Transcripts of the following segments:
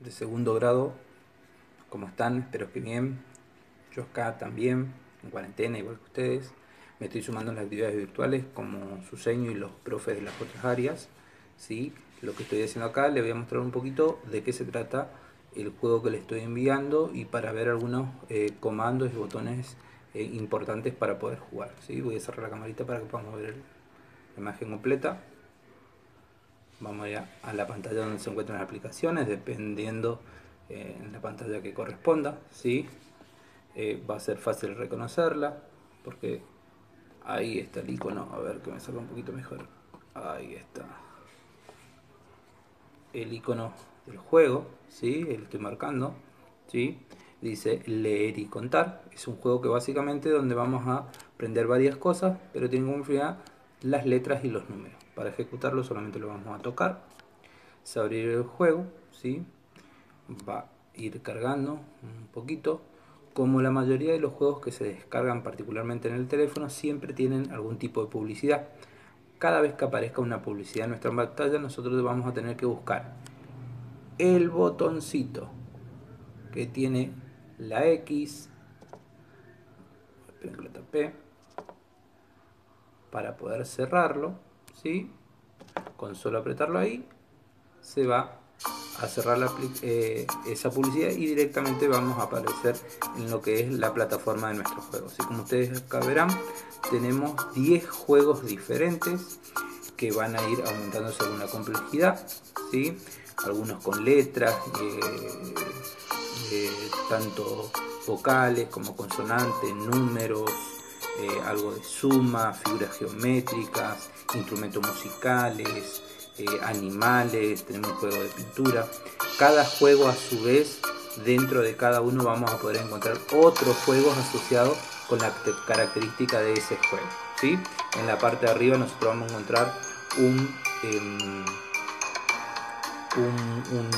de segundo grado, ¿cómo están? Espero que bien. Yo acá también, en cuarentena, igual que ustedes. Me estoy sumando las actividades virtuales como Suseño y los profes de las otras áreas. ¿sí? Lo que estoy haciendo acá, le voy a mostrar un poquito de qué se trata el juego que le estoy enviando y para ver algunos eh, comandos y botones eh, importantes para poder jugar. ¿sí? Voy a cerrar la camarita para que podamos ver la imagen completa. Vamos ya a la pantalla donde se encuentran las aplicaciones, dependiendo eh, en la pantalla que corresponda. ¿sí? Eh, va a ser fácil reconocerla, porque ahí está el icono. A ver que me salga un poquito mejor. Ahí está. El icono del juego, ¿sí? El estoy marcando. ¿sí? Dice leer y contar. Es un juego que básicamente donde vamos a aprender varias cosas, pero tiene como finalidad las letras y los números. Para ejecutarlo solamente lo vamos a tocar. Se abrir el juego, ¿sí? va a ir cargando un poquito. Como la mayoría de los juegos que se descargan particularmente en el teléfono siempre tienen algún tipo de publicidad. Cada vez que aparezca una publicidad en nuestra pantalla nosotros vamos a tener que buscar el botoncito que tiene la X para poder cerrarlo ¿sí? Con solo apretarlo ahí, se va a cerrar eh, esa publicidad y directamente vamos a aparecer en lo que es la plataforma de nuestro juego. Así como ustedes acá verán, tenemos 10 juegos diferentes que van a ir aumentando según la complejidad, ¿sí? algunos con letras, eh, eh, tanto vocales como consonantes, números, eh, algo de suma, figuras geométricas, instrumentos musicales, eh, animales, tenemos un juego de pintura. Cada juego a su vez, dentro de cada uno vamos a poder encontrar otros juegos asociados con la característica de ese juego. ¿sí? En la parte de arriba nosotros vamos a encontrar un, em, un,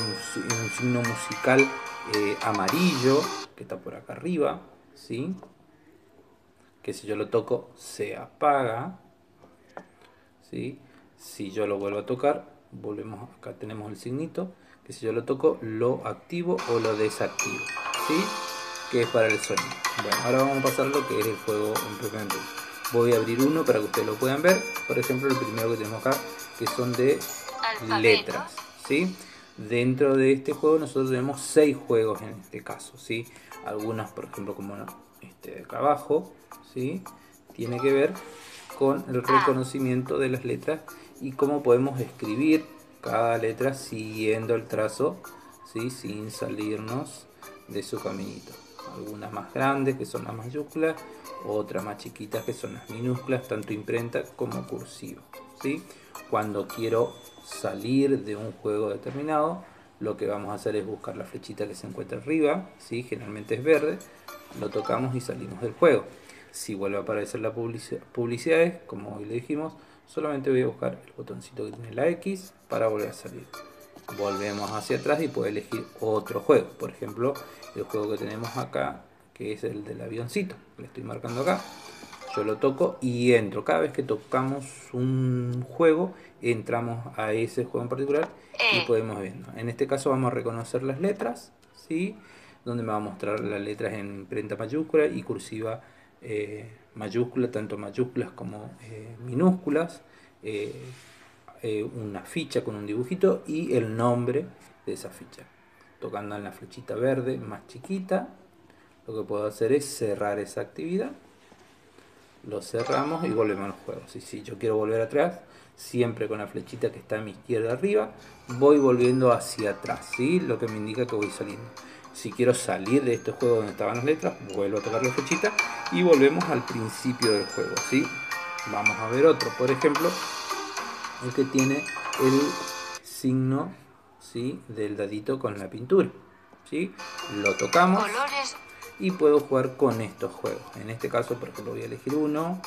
signo musical eh, amarillo que está por acá arriba. ¿sí? Que si yo lo toco se apaga. ¿sí? Si yo lo vuelvo a tocar, volvemos acá tenemos el signito, que si yo lo toco lo activo o lo desactivo. ¿sí? Que es para el sonido. Bueno, ahora vamos a pasar lo que es el juego en Voy a abrir uno para que ustedes lo puedan ver. Por ejemplo, el primero que tenemos acá, que son de letras. ¿sí? Dentro de este juego nosotros tenemos seis juegos en este caso. ¿sí? Algunos, por ejemplo, como este de acá abajo, ¿sí? tiene que ver con el ah. reconocimiento de las letras y cómo podemos escribir cada letra siguiendo el trazo ¿sí? sin salirnos de su caminito. Algunas más grandes que son las mayúsculas, otras más chiquitas que son las minúsculas, tanto imprenta como cursiva. ¿sí? Cuando quiero salir de un juego determinado, lo que vamos a hacer es buscar la flechita que se encuentra arriba, ¿sí? generalmente es verde, lo tocamos y salimos del juego. Si vuelve a aparecer la publicidad, publicidades, como hoy le dijimos, solamente voy a buscar el botoncito que tiene la X para volver a salir. Volvemos hacia atrás y puedo elegir otro juego. Por ejemplo, el juego que tenemos acá, que es el del avioncito. Le estoy marcando acá. Yo lo toco y entro. Cada vez que tocamos un juego, entramos a ese juego en particular y eh. podemos ver. En este caso vamos a reconocer las letras, ¿sí? donde me va a mostrar las letras en imprenta mayúscula y cursiva eh, mayúscula, tanto mayúsculas como eh, minúsculas, eh, una ficha con un dibujito y el nombre de esa ficha. Tocando en la flechita verde más chiquita, lo que puedo hacer es cerrar esa actividad. Lo cerramos y volvemos al juego. Si, si yo quiero volver atrás, siempre con la flechita que está a mi izquierda arriba, voy volviendo hacia atrás, ¿sí? lo que me indica que voy saliendo. Si quiero salir de este juego donde estaban las letras, vuelvo a tocar la flechita y volvemos al principio del juego. ¿sí? Vamos a ver otro, por ejemplo, el que tiene el signo ¿sí? del dadito con la pintura. ¿sí? Lo tocamos y puedo jugar con estos juegos. En este caso, por ejemplo, voy a elegir uno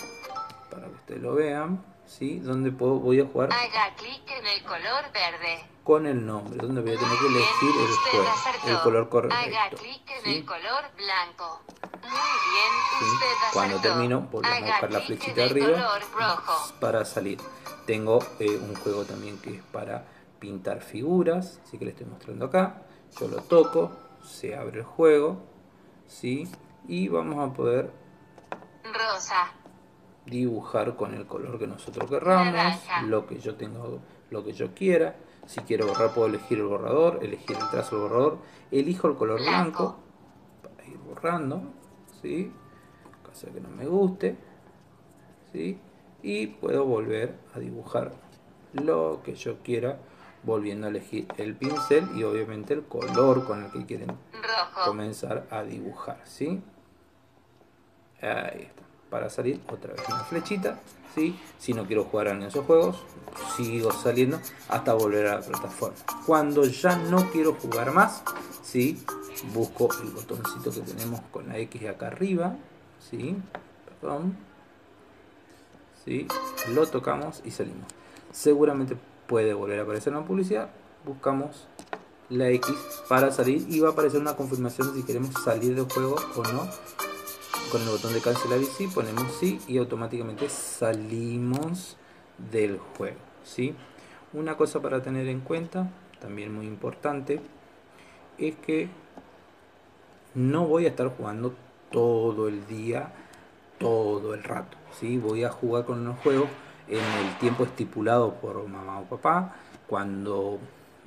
para que ustedes lo vean. ¿sí? Donde puedo, voy a jugar Haga clic en el color verde. con el nombre, donde voy a tener que elegir el, juego, el color correcto. Haga clic en el color blanco. Muy bien, usted Cuando termino, volvemos a buscar la flechita arriba para salir. Tengo eh, un juego también que es para pintar figuras, así que le estoy mostrando acá. Yo lo toco, se abre el juego, ¿sí? Y vamos a poder Rosa. dibujar con el color que nosotros querramos, Naranja. lo que yo tenga, lo que yo quiera. Si quiero borrar puedo elegir el borrador, elegir el trazo del borrador, elijo el color blanco, Blanco. para ir borrando, ¿sí? En caso de que no me guste, ¿sí? Y puedo volver a dibujar lo que yo quiera, volviendo a elegir el pincel y obviamente el color con el que quieren Rojo. comenzar a dibujar, ¿sí? Ahí está. Para salir otra vez una flechita, ¿sí? Si no quiero jugar en esos juegos, sigo saliendo hasta volver a la plataforma. Cuando ya no quiero jugar más, ¿sí? Busco el botoncito que tenemos con la X acá arriba, ¿sí? Perdón. ¿Sí? Lo tocamos y salimos. Seguramente puede volver a aparecer una publicidad. Buscamos la X para salir y va a aparecer una confirmación de si queremos salir del juego o no. Con el botón de cancelar y sí, ponemos sí y automáticamente salimos del juego. ¿sí? Una cosa para tener en cuenta, también muy importante, es que no voy a estar jugando todo el día, todo el rato. ¿sí? Voy a jugar con los juegos en el tiempo estipulado por mamá o papá, cuando,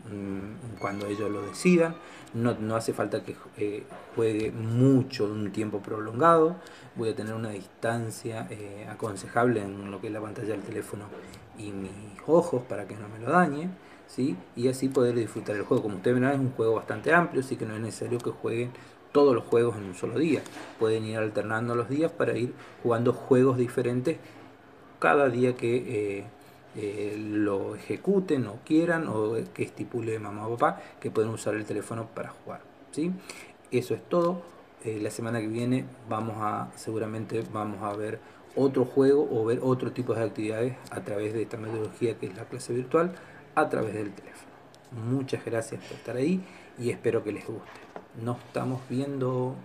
mm, cuando ellos lo decidan. No, no hace falta que eh, juegue mucho un tiempo prolongado. Voy a tener una distancia eh, aconsejable en lo que es la pantalla del teléfono y mis ojos para que no me lo dañe. ¿sí? Y así poder disfrutar el juego. Como ustedes verán, es un juego bastante amplio, así que no es necesario que jueguen todos los juegos en un solo día. Pueden ir alternando los días para ir jugando juegos diferentes cada día que eh, eh, lo ejecuten o quieran o que estipule mamá o papá que pueden usar el teléfono para jugar. ¿sí? Eso es todo. Eh, la semana que viene vamos a seguramente vamos a ver otro juego o ver otro tipo de actividades a través de esta metodología que es la clase virtual a través del teléfono. Muchas gracias por estar ahí y espero que les guste. Nos estamos viendo.